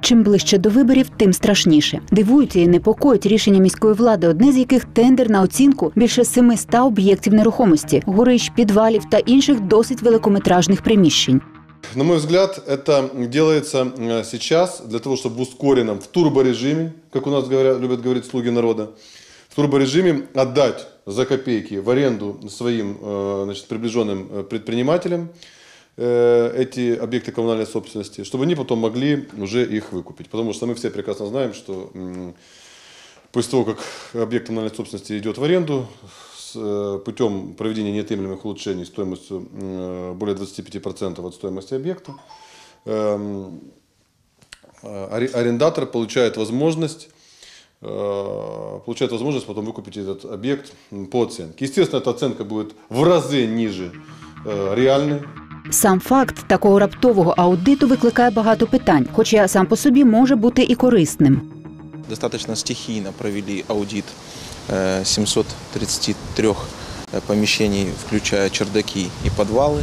Чим ближче до виборів, тим страшніше. Дивують і непокоїть рішення міської влади, одне з яких тендер на оцінку більше 700 об'єктів нерухомості, горищ, підвалів та інших досить великометражних приміщень. На мой взгляд, это делается э, сейчас для того, чтобы в ускоренном, в турборежиме, как у нас говорят, любят говорить слуги народа, в турборежиме отдать за копейки в аренду своим э, значит, приближенным э, предпринимателям э, эти объекты коммунальной собственности, чтобы они потом могли уже их выкупить. Потому что мы все прекрасно знаем, что после того, как объект коммунальной собственности идет в аренду, э, путем проведения неотъемлемых улучшений стоимостью э, более 25% от стоимости объекта, эм, э, аре- арендатор получает возможность э, получает возможность потом выкупить этот объект по оценке. Естественно, эта оценка будет в разы ниже э, реальной. Сам факт такого раптового аудиту викликає багато питань, хоча сам по собі може бути і корисним. достаточно стихийно провели аудит э, 733 э, помещений, включая чердаки и подвалы.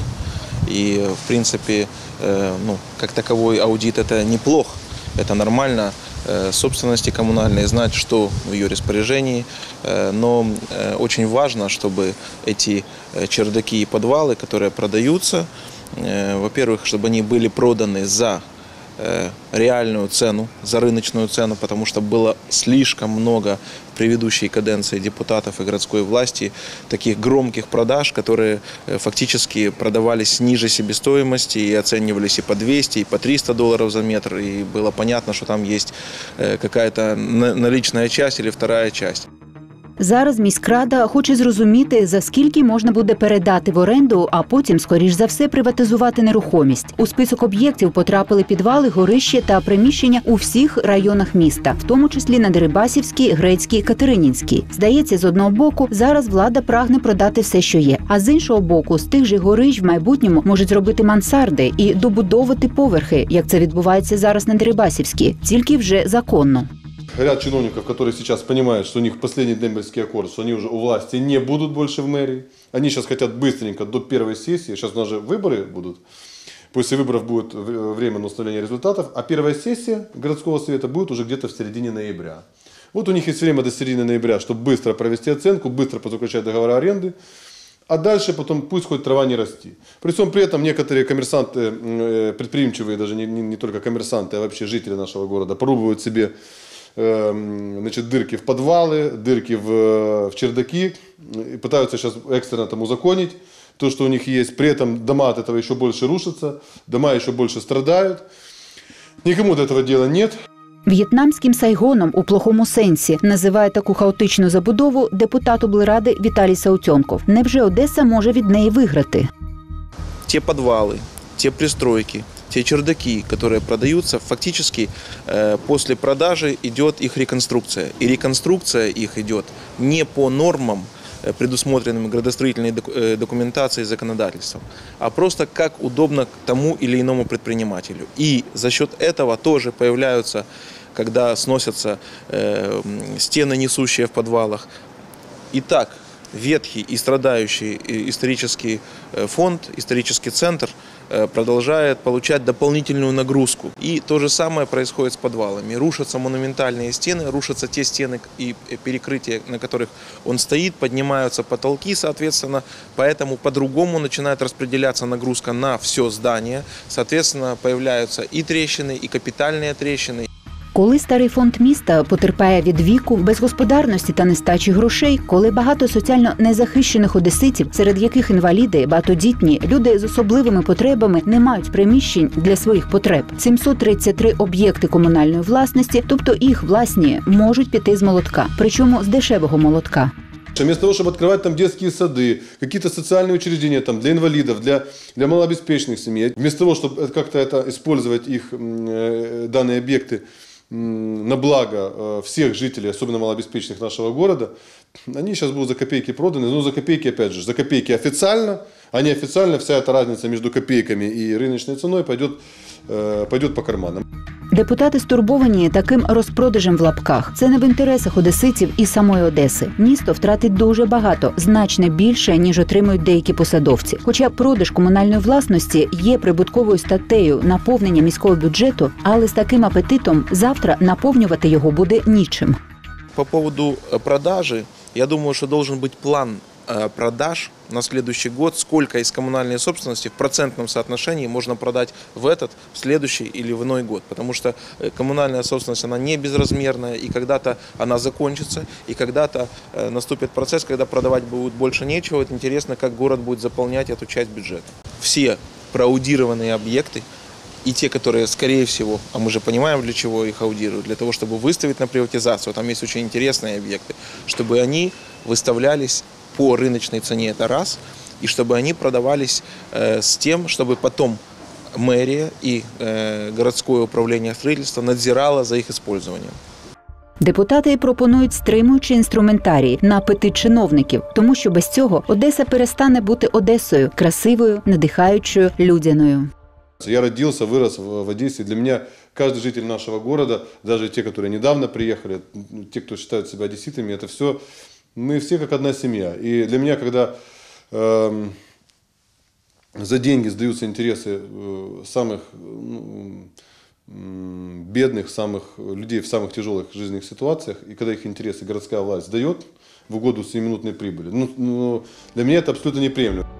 И, в принципе, э, ну, как таковой аудит это неплох, это нормально э, собственности коммунальной, знать, что в ее распоряжении. Э, Но э, очень важно, чтобы эти э, чердаки и подвалы, которые продаются, э, во-первых, чтобы они были проданы за э, реальную цену, за рыночную цену, потому что было слишком много в предыдущей каденции депутатов и городской власти таких громких продаж, которые э, фактически продавались ниже себестоимости и оценивались и по 200, и по 300 долларов за метр, и было понятно, что там есть э, какая-то на- наличная часть или вторая часть. Зараз міськрада хоче зрозуміти, за скільки можна буде передати в оренду, а потім, скоріш за все, приватизувати нерухомість. У список об'єктів потрапили підвали, горища та приміщення у всіх районах міста, в тому числі на Дерибасівській, Грецькій, Катеринінській. Здається, з одного боку, зараз влада прагне продати все, що є. А з іншого боку, з тих же горищ в майбутньому можуть зробити мансарди і добудовувати поверхи, як це відбувається зараз на Дерибасівській, тільки вже законно. Ряд чиновников, которые сейчас понимают, что у них последний дембельский аккорд, что они уже у власти не будут больше в мэрии. Они сейчас хотят быстренько до первой сессии, сейчас у нас же выборы будут, после выборов будет в- время на установление результатов, а первая сессия городского совета будет уже где-то в середине ноября. Вот у них есть время до середины ноября, чтобы быстро провести оценку, быстро позаключать договора аренды, а дальше потом пусть хоть трава не расти. При всем при этом некоторые коммерсанты, м, э, предприимчивые, даже не, не- не только коммерсанты, а вообще жители нашего города, пробуют себе значит, дырки в подвалы, дырки в, э, в чердаки, и пытаются сейчас экстренно там узаконить то, что у них есть. При этом дома от этого еще больше рушатся, дома еще больше страдают. Никому до этого дела нет. В'єтнамським сайгоном у плохому сенсі називає таку хаотичну забудову депутат облради Віталій Саутьонков. Невже Одеса може від неї виграти? те подвалы, те пристройки, те чердаки, которые продаются, фактически э, после продажи идет их реконструкция. И реконструкция их идет не по нормам, э, предусмотренным градостроительной э, документацией и законодательством, а просто как удобно тому или иному предпринимателю. И за счет этого тоже появляются, когда сносятся стены, несущие в подвалах, Итак, ветхий и страдающий исторический фонд, исторический центр продолжает получать дополнительную нагрузку. И то же самое происходит с подвалами. Рушатся монументальные стены, рушатся те стены и э, перекрытия, на которых он стоит, поднимаются потолки, соответственно, поэтому по-другому начинает распределяться нагрузка на все здание. Соответственно, появляются и трещины, и капитальные трещины, Коли старий фонд міста потерпає від віку, безгосподарності та нестачі грошей, коли багато соціально незахищених одеситів, серед яких інваліди, багатодітні, люди з особливими потребами не мають приміщень для своїх потреб. 733 об'єкти комунальної власності, тобто їх власні, можуть піти з молотка, причому з дешевого молотка. Вместо того, чтобы открывать там детские сады, какие-то социальные учреждения там, для инвалидов, для, для малообеспеченных семей, вместо того, чтобы как-то это использовать их м, э, данные объекты м, на благо э, всех жителей, особенно малообеспеченных нашего города, они сейчас будут за копейки проданы. Ну, за копейки, опять же, за копейки официально, а неофициально вся эта разница между копейками и рыночной ценой пойдет, э, пойдет по карманам. Депутати стурбовані таким розпродажем в лапках. Це не в інтересах одеситів і самої Одеси. Місто втратить дуже багато, значно більше ніж отримують деякі посадовці. Хоча продаж комунальної власності є прибутковою статтею наповнення міського бюджету, але з таким апетитом завтра наповнювати його буде нічим. По поводу э, продажи, я думаю, что должен быть план э, продаж на следующий год, сколько из коммунальной собственности в процентном соотношении можно продать в этот, в следующий или в иной год. Потому что э, коммунальная собственность, она не безразмерная, и когда-то она закончится, и когда-то э, наступит процесс, когда продавать будет больше нечего. Вот интересно, как город будет заполнять эту часть бюджета. Все проаудированные объекты и те, которые, скорее всего, а мы же понимаем, для чего их аудируют, для того, чтобы выставить на приватизацию, там есть очень интересные объекты, чтобы они выставлялись по рыночной цене, это раз, и чтобы они продавались э, с тем, чтобы потом мэрия и э, городское управление строительства надзирало за их использованием. Депутати пропонують стримуючий інструментарій на апетит чиновників, тому що без цього Одеса перестане бути Одесою красивою, надихаючою, людяною. Я родился, вырос в, Одессе. Для меня каждый житель нашего города, даже те, которые недавно приехали, те, кто считают себя одесситами, это все, мы все как одна семья. И для меня, когда эм, за деньги сдаются интересы э, самых ну, бедных, самых людей в самых тяжелых жизненных ситуациях, и когда их интересы городская власть сдает в угоду сиюминутной прибыли, ну, ну, для меня это абсолютно неприемлемо.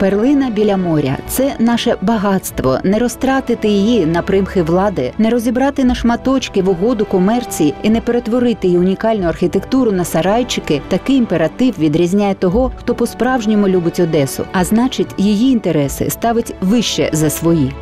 Перлина біля моря це наше багатство. Не розтратити її на примхи влади, не розібрати на шматочки в угоду комерції і не перетворити її унікальну архітектуру на сарайчики. Такий імператив відрізняє того, хто по-справжньому любить Одесу, а значить, її інтереси ставить вище за свої.